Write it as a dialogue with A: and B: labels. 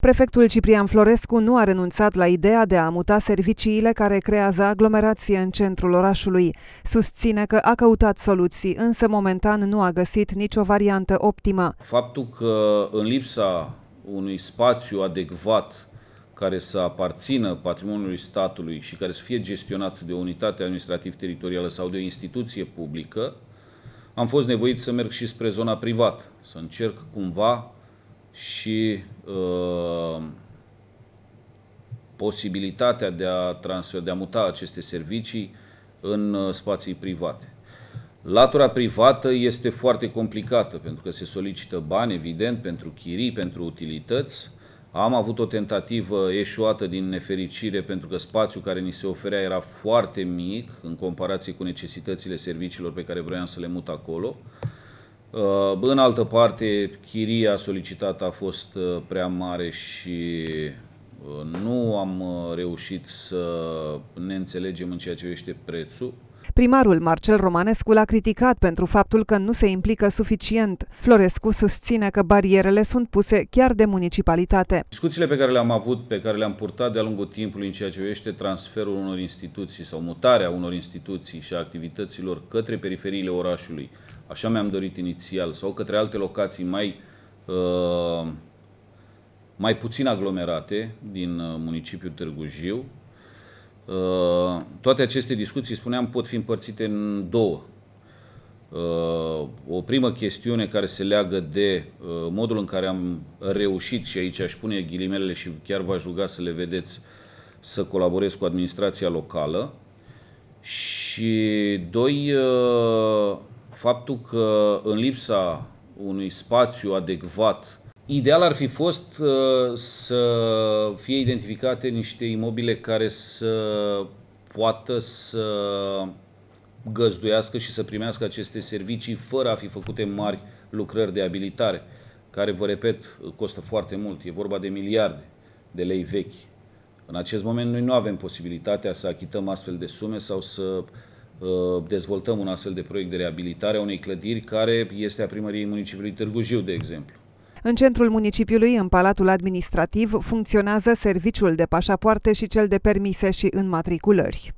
A: Prefectul Ciprian Florescu nu a renunțat la ideea de a muta serviciile care creează aglomerație în centrul orașului. Susține că a căutat soluții, însă momentan nu a găsit nicio variantă optimă.
B: Faptul că în lipsa unui spațiu adecvat care să aparțină patrimoniului statului și care să fie gestionat de o unitate administrativ-teritorială sau de o instituție publică, am fost nevoit să merg și spre zona privată, să încerc cumva și uh, posibilitatea de a transfer, de a muta aceste servicii în uh, spații private. Latura privată este foarte complicată pentru că se solicită bani, evident, pentru chirii, pentru utilități. Am avut o tentativă eșuată din nefericire pentru că spațiul care ni se oferea era foarte mic în comparație cu necesitățile serviciilor pe care vroiam să le mut acolo. Uh, în altă parte, chiria solicitată a fost uh, prea mare și uh, nu am reușit să ne înțelegem în ceea ce este prețul.
A: Primarul Marcel Romanescu l-a criticat pentru faptul că nu se implică suficient. Florescu susține că barierele sunt puse chiar de municipalitate.
B: Discuțiile pe care le-am avut, pe care le-am purtat de-a lungul timpului în ceea ce privește transferul unor instituții sau mutarea unor instituții și a activităților către periferiile orașului, așa mi-am dorit inițial, sau către alte locații mai, uh, mai puțin aglomerate din uh, municipiul Târgu Jiu, Uh, toate aceste discuții, spuneam, pot fi împărțite în două. Uh, o primă chestiune care se leagă de uh, modul în care am reușit, și aici aș pune ghilimelele și chiar v-aș ruga să le vedeți, să colaborez cu administrația locală. Și doi, faptul că în lipsa unui spațiu adecvat Ideal ar fi fost uh, să fie identificate niște imobile care să poată să găzduiască și să primească aceste servicii fără a fi făcute mari lucrări de abilitare, care, vă repet, costă foarte mult. E vorba de miliarde de lei vechi. În acest moment noi nu avem posibilitatea să achităm astfel de sume sau să uh, dezvoltăm un astfel de proiect de reabilitare a unei clădiri care este a primăriei municipiului Târgu Jiu, de exemplu.
A: În centrul municipiului, în Palatul Administrativ, funcționează serviciul de pașapoarte și cel de permise și înmatriculări.